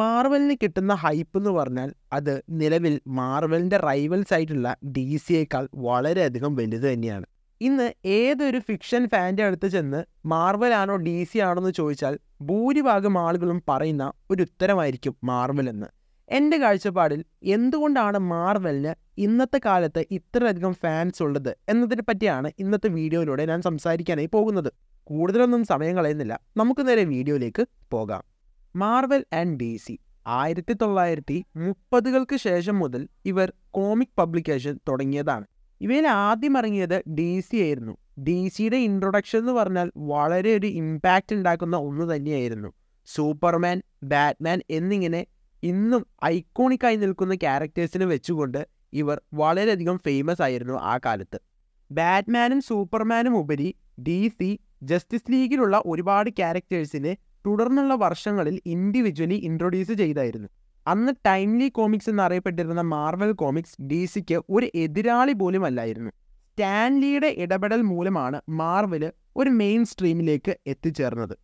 മാർവലിന് കിട്ടുന്ന ഹൈപ്പ് എന്ന് പറഞ്ഞാൽ അത് നിലവിൽ മാർവലിന്റെ റൈവൽസ് ആയിട്ടുള്ള ഡി സിയേക്കാൾ വളരെയധികം വലുത് തന്നെയാണ്. ഇന്ന് ഏതൊരു ഫിക്ഷൻ ഫാന്റെ അടുത്ത് ചെന്ന് മാർവൽ ആണോ ഡി സി ആണോ എന്ന് ചോദിച്ചാൽ ഭൂരിഭാഗം ആളുകളും പറയുന്ന ഒരു ഉത്തരമായിരിക്കും മാർവൽ എന്ന്. എന്റെ കാഴ്ചപ്പാടിൽ എന്തുകൊണ്ടാണ് മാർവലിന് ഇന്നത്തെ കാലത്ത് ഇത്രയധികം ഫാൻസ് ഉള്ളത് എന്നതിനെ പറ്റിയാണ് ഇന്നത്തെ വീഡിയോയിലൂടെ ഞാൻ സംസാരിക്കാനായി പോകുന്നത്. കൂടുതലൊന്നും സമയം കളയുന്നില്ല. നമുക്ക് നേരെ വീഡിയോയിലേക്ക് പോകാം. മാർവൽ ആൻഡ് ഡി സി ആയിരത്തി തൊള്ളായിരത്തി മുപ്പതുകൾക്ക് ശേഷം മുതൽ ഇവർ കോമിക് പബ്ലിക്കേഷൻ തുടങ്ങിയതാണ്. ഇവയിൽ ആദ്യം ഇറങ്ങിയത് ഡി സി ആയിരുന്നു. ഡി സിയുടെ ഇൻട്രൊഡക്ഷൻ എന്ന് പറഞ്ഞാൽ വളരെ ഒരു ഇമ്പാക്റ്റ് ഉണ്ടാക്കുന്ന ഒന്ന് തന്നെയായിരുന്നു. സൂപ്പർമാൻ ബാറ്റ്മാൻ എന്നിങ്ങനെ ഇന്നും ഐക്കോണിക്കായി നിൽക്കുന്ന ക്യാരക്ടേഴ്സിനെ വെച്ചുകൊണ്ട് ഇവർ വളരെയധികം ഫേമസ് ആയിരുന്നു ആ കാലത്ത്. ബാറ്റ്മാനും സൂപ്പർമാനും ഉപരി ഡി സി ജസ്റ്റിസ് ലീഗിലുള്ള ഒരുപാട് ക്യാരക്ടേഴ്സിനെ തുടർന്നുള്ള വർഷങ്ങളിൽ ഇൻഡിവിജ്വലി ഇൻട്രൊഡ്യൂസ് ചെയ്തായിരുന്നു. അന്ന് ടൈംലി കോമിക്സ് എന്നറിയപ്പെട്ടിരുന്ന മാർവൽ കോമിക്സ് ഡി സിക്ക് ഒരു എതിരാളി പോലും അല്ലായിരുന്നു. സ്റ്റാൻലിയുടെ ഇടപെടൽ മൂലമാണ് മാർവൽ ഒരു മെയിൻ സ്ട്രീമിലേക്ക് എത്തിച്ചേർന്നത്.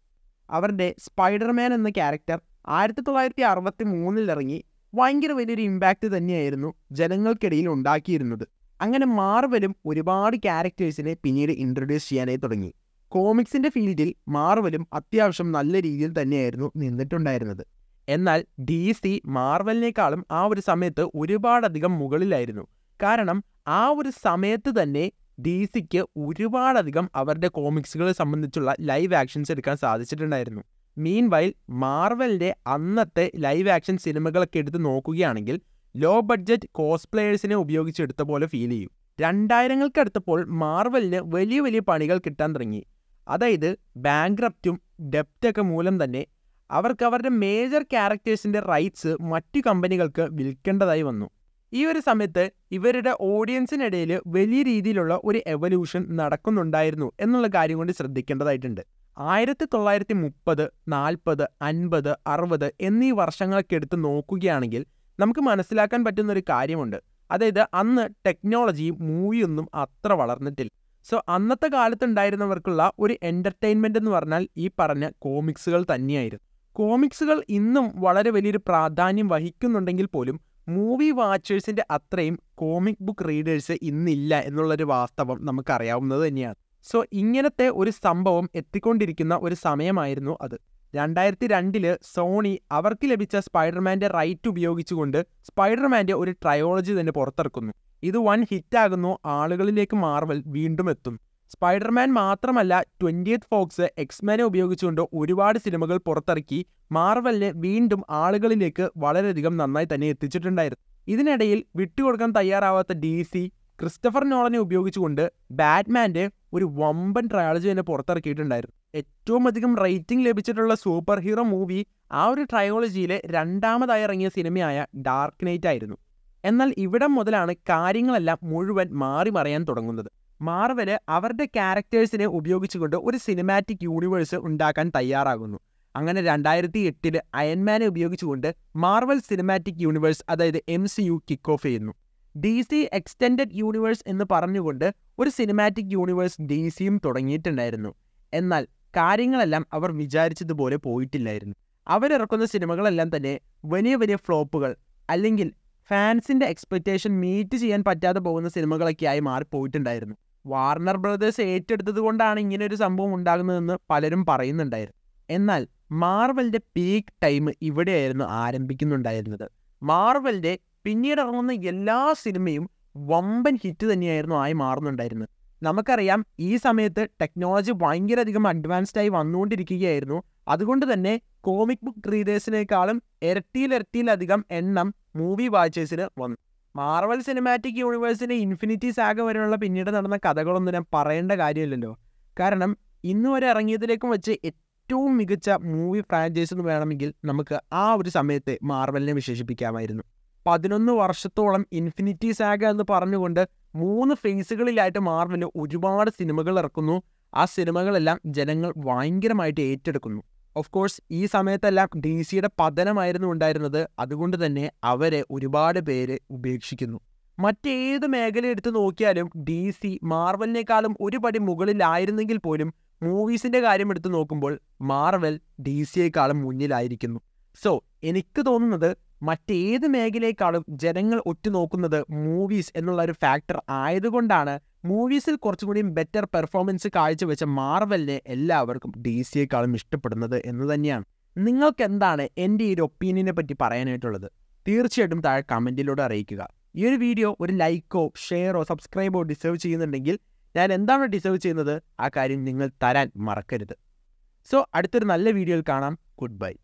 അവരുടെ സ്പൈഡർമാൻ എന്ന ക്യാരക്ടർ ആയിരത്തി തൊള്ളായിരത്തി അറുപത്തി മൂന്നിൽ ഇറങ്ങി ഭയങ്കര വലിയൊരു ഇമ്പാക്റ്റ് തന്നെയായിരുന്നു ജനങ്ങൾക്കിടയിൽ ഉണ്ടാക്കിയിരുന്നത്. അങ്ങനെ മാർവലും ഒരുപാട് ക്യാരക്ടേഴ്സിനെ പിന്നീട് ഇൻട്രൊഡ്യൂസ് ചെയ്യാനായി തുടങ്ങി. കോമിക്സിന്റെ ഫീൽഡിൽ മാർവലും അത്യാവശ്യം നല്ല രീതിയിൽ തന്നെയായിരുന്നു നിന്നിട്ടുണ്ടായിരുന്നത്. എന്നാൽ ഡി സി മാർവലിനേക്കാളും ആ ഒരു സമയത്ത് ഒരുപാടധികം മുകളിലായിരുന്നു. കാരണം ആ ഒരു സമയത്ത് തന്നെ ഡി സിക്ക് ഒരുപാടധികം അവരുടെ കോമിക്സുകളെ സംബന്ധിച്ചുള്ള ലൈവ് ആക്ഷൻസ് എടുക്കാൻ സാധിച്ചിട്ടുണ്ടായിരുന്നു. മീൻ വൈൽ മാർവലിന്റെ അന്നത്തെ ലൈവ് ആക്ഷൻ സിനിമകളൊക്കെ എടുത്ത് നോക്കുകയാണെങ്കിൽ ലോ ബഡ്ജറ്റ് കോസ്പ്ലേയേഴ്സിനെ ഉപയോഗിച്ചെടുത്ത പോലെ ഫീൽ ചെയ്യും. രണ്ടായിരങ്ങൾക്കടുത്തപ്പോൾ മാർവലിന് വലിയ വലിയ പണികൾ കിട്ടാൻ തുടങ്ങി. അതായത് ബാങ്ക്രപ്റ്റും ഡെപ്റ്റൊക്കെ മൂലം തന്നെ അവർക്ക് അവരുടെ മേജർ ക്യാരക്ടേഴ്സിന്റെ റൈറ്റ്സ് മറ്റു കമ്പനികൾക്ക് വിൽക്കേണ്ടതായി വന്നു. ഈ ഒരു സമയത്ത് ഇവരുടെ ഓഡിയൻസിനിടയിൽ വലിയ രീതിയിലുള്ള ഒരു എവല്യൂഷൻ നടക്കുന്നുണ്ടായിരുന്നു എന്നുള്ള കാര്യം കൊണ്ട് ശ്രദ്ധിക്കേണ്ടതായിട്ടുണ്ട്. ആയിരത്തി തൊള്ളായിരത്തി മുപ്പത് നാൽപ്പത് അൻപത് അറുപത് എന്നീ വർഷങ്ങളൊക്കെ എടുത്ത് നോക്കുകയാണെങ്കിൽ നമുക്ക് മനസ്സിലാക്കാൻ പറ്റുന്ന ഒരു കാര്യമുണ്ട്. അതായത് അന്ന് ടെക്നോളജിയും മൂവിയൊന്നും അത്ര വളർന്നിട്ടില്ല. സോ അന്നത്തെ കാലത്തുണ്ടായിരുന്നവർക്കുള്ള ഒരു എന്റർടൈൻമെന്റ് എന്ന് പറഞ്ഞാൽ ഈ പറഞ്ഞ കോമിക്സുകൾ തന്നെയായിരുന്നു. കോമിക്സുകൾ ഇന്നും വളരെ വലിയൊരു പ്രാധാന്യം വഹിക്കുന്നുണ്ടെങ്കിൽ പോലും മൂവി വാച്ചേഴ്സിന്റെ അത്രയും കോമിക് ബുക്ക് റീഡേഴ്സ് ഇന്നില്ല എന്നുള്ളൊരു വാസ്തവം നമുക്കറിയാവുന്നത് തന്നെയാണ്. സോ ഇങ്ങനത്തെ ഒരു സംഭവം എത്തിക്കൊണ്ടിരിക്കുന്ന ഒരു സമയമായിരുന്നു അത്. രണ്ടായിരത്തി രണ്ടിൽ സോണി അവർക്ക് ലഭിച്ച സ്പൈഡർമാന്റെ റൈറ്റ് ഉപയോഗിച്ചുകൊണ്ട് സ്പൈഡർമാന്റെ ഒരു ട്രയോളജി തന്നെ പുറത്തിറക്കുന്നു. ഇത് വൺ ഹിറ്റാകുന്നു ആളുകളിലേക്ക് മാർവൽ വീണ്ടും എത്തും. സ്പൈഡർമാൻ മാത്രമല്ല ട്വന്റിയത്ത് ഫോക്സ് എക്സ്മാനെ ഉപയോഗിച്ചുകൊണ്ട് ഒരുപാട് സിനിമകൾ പുറത്തിറക്കി മാർവലിനെ വീണ്ടും ആളുകളിലേക്ക് വളരെയധികം നന്നായി തന്നെ എത്തിച്ചിട്ടുണ്ടായിരുന്നു. ഇതിനിടയിൽ വിട്ടുകൊടുക്കാൻ തയ്യാറാവാത്ത ഡി സി ക്രിസ്റ്റഫർ നോളനെ ഉപയോഗിച്ചുകൊണ്ട് ബാറ്റ്മാന്റെ ഒരു വമ്പൻ ട്രയോളജി തന്നെ പുറത്തിറക്കിയിട്ടുണ്ടായിരുന്നു. ഏറ്റവും അധികം റേറ്റിംഗ് ലഭിച്ചിട്ടുള്ള സൂപ്പർ ഹീറോ മൂവി ആ ഒരു ട്രയോളജിയിലെ രണ്ടാമതായി ഇറങ്ങിയ സിനിമയായ ഡാർക്ക് നൈറ്റ് ആയിരുന്നു എന്നാൽ ഇവിടം മുതലാണ് കാര്യങ്ങളെല്ലാം മുഴുവൻ മാറി മറയാൻ തുടങ്ങുന്നത്. മാർവൽ അവരുടെ ക്യാരക്ടേഴ്സിനെ ഉപയോഗിച്ചുകൊണ്ട് ഒരു സിനിമാറ്റിക് യൂണിവേഴ്സ് ഉണ്ടാക്കാൻ തയ്യാറാകുന്നു. അങ്ങനെ രണ്ടായിരത്തി എട്ടിൽ അയൺമാനെ ഉപയോഗിച്ചുകൊണ്ട് മാർവൽ സിനിമാറ്റിക് യൂണിവേഴ്സ് അതായത് M C U kick off ചെയ്യുന്നു. ഡി സി എക്സ്റ്റെൻഡഡ് യൂണിവേഴ്സ് എന്ന് പറഞ്ഞുകൊണ്ട് ഒരു സിനിമാറ്റിക് യൂണിവേഴ്സ് ഡി സിയും തുടങ്ങിയിട്ടുണ്ടായിരുന്നു. എന്നാൽ കാര്യങ്ങളെല്ലാം അവർ വിചാരിച്ചതുപോലെ പോയിട്ടില്ലായിരുന്നു. അവരിറക്കുന്ന സിനിമകളെല്ലാം തന്നെ വലിയ വലിയ ഫ്ലോപ്പുകൾ അല്ലെങ്കിൽ ഫാൻസിന്റെ എക്സ്പെക്റ്റേഷൻ മീറ്റ് ചെയ്യാൻ പറ്റാതെ പോകുന്ന സിനിമകളൊക്കെ സിനിമകളൊക്കെയായി മാറിപ്പോയിട്ടുണ്ടായിരുന്നു വാർണർ ബ്രദേഴ്സ് ഏറ്റെടുത്തത് കൊണ്ടാണ് ഇങ്ങനെ ഒരു സംഭവം ഉണ്ടാകുന്നതെന്ന് പലരും പറയുന്നുണ്ടായിരുന്നു. എന്നാൽ മാർവലിന്റെ പീക്ക് ടൈം ഇവിടെയായിരുന്നു ആരംഭിക്കുന്നുണ്ടായിരുന്നത്. മാർവലിന്റെ പിന്നീട് ഇറങ്ങുന്ന എല്ലാ സിനിമയും വമ്പൻ ഹിറ്റ് തന്നെയായിരുന്നു ആയി മാറുന്നുണ്ടായിരുന്നത് നമുക്കറിയാം ഈ സമയത്ത് ടെക്നോളജി ഭയങ്കര അധികം അഡ്വാൻസ്ഡ് ആയി വന്നുകൊണ്ടിരിക്കുകയായിരുന്നു. അതുകൊണ്ട് തന്നെ കോമിക് ബുക്ക് റീഡേഴ്സിനേക്കാളും ഇരട്ടിയിലിരട്ടിയിലധികം എണ്ണം മൂവി വാച്ചേഴ്സിന് വന്നു. മാർവൽ സിനിമാറ്റിക് യൂണിവേഴ്സിന്റെ ഇൻഫിനിറ്റി സാഗ വരെയുള്ള പിന്നീട് നടന്ന കഥകളൊന്നും ഞാൻ പറയേണ്ട കാര്യമില്ലല്ലോ. കാരണം ഇന്ന് വരെ ഇറങ്ങിയതിലേക്കും വെച്ച് ഏറ്റവും മികച്ച മൂവി ഫ്രാഞ്ചൈസ് എന്ന് വേണമെങ്കിൽ നമുക്ക് ആ ഒരു സമയത്തെ മാർവലിനെ വിശേഷിപ്പിക്കാമായിരുന്നു. പതിനൊന്ന് വർഷത്തോളം ഇൻഫിനിറ്റി സാഗ എന്ന് പറഞ്ഞുകൊണ്ട് മൂന്ന് ഫേസുകളിലായിട്ട് മാർവൽ ഒരുപാട് സിനിമകൾ ഇറക്കുന്നു. ആ സിനിമകളെല്ലാം ജനങ്ങൾ ഭയങ്കരമായിട്ട് ഏറ്റെടുക്കുന്നു. ഓഫ് കോഴ്സ് ഈ സമയത്തെല്ലാം ഡി സിയുടെ പതനമായിരുന്നു ഉണ്ടായിരുന്നത്. അതുകൊണ്ട് തന്നെ അവരെ ഒരുപാട് പേര് ഉപേക്ഷിക്കുന്നു. മറ്റേത് മേഖല എടുത്തു നോക്കിയാലും ഡി സി മാർവലിനേക്കാളും ഒരു പടി മുകളിലായിരുന്നെങ്കിൽ പോലും മൂവീസിന്റെ കാര്യം എടുത്തു നോക്കുമ്പോൾ മാർവൽ ഡി സിയേക്കാളും മുന്നിലായിരിക്കുന്നു. സോ എനിക്ക് തോന്നുന്നത് മറ്റേത് മേഖലയെക്കാളും ജനങ്ങൾ ഉറ്റുനോക്കുന്നത് മൂവീസ് എന്നുള്ള ഒരു ഫാക്ടർ ആയതുകൊണ്ടാണ് മൂവീസിൽ കുറച്ചും കൂടിയും ബെറ്റർ പെർഫോമൻസ് കാഴ്ചവെച്ച മാർവലിനെ എല്ലാവർക്കും ഡി സിയെക്കാളും ഇഷ്ടപ്പെടുന്നത് എന്ന് തന്നെയാണ്. നിങ്ങൾക്ക് എന്താണ് എന്റെ ഈ ഒരു ഒപ്പീനിയനെ പറ്റി പറയാനായിട്ടുള്ളത്? തീർച്ചയായിട്ടും താഴെ കമന്റിലൂടെ അറിയിക്കുക. ഈ ഒരു വീഡിയോ ഒരു ലൈക്കോ ഷെയറോ സബ്സ്ക്രൈബോ ഡിസേർവ് ചെയ്യുന്നുണ്ടെങ്കിൽ ഞാൻ എന്താണ് ഡിസേർവ് ചെയ്യുന്നത്? ആ കാര്യം നിങ്ങൾ തരാൻ മറക്കരുത്. സോ അടുത്തൊരു നല്ല വീഡിയോയിൽ കാണാം. Good bye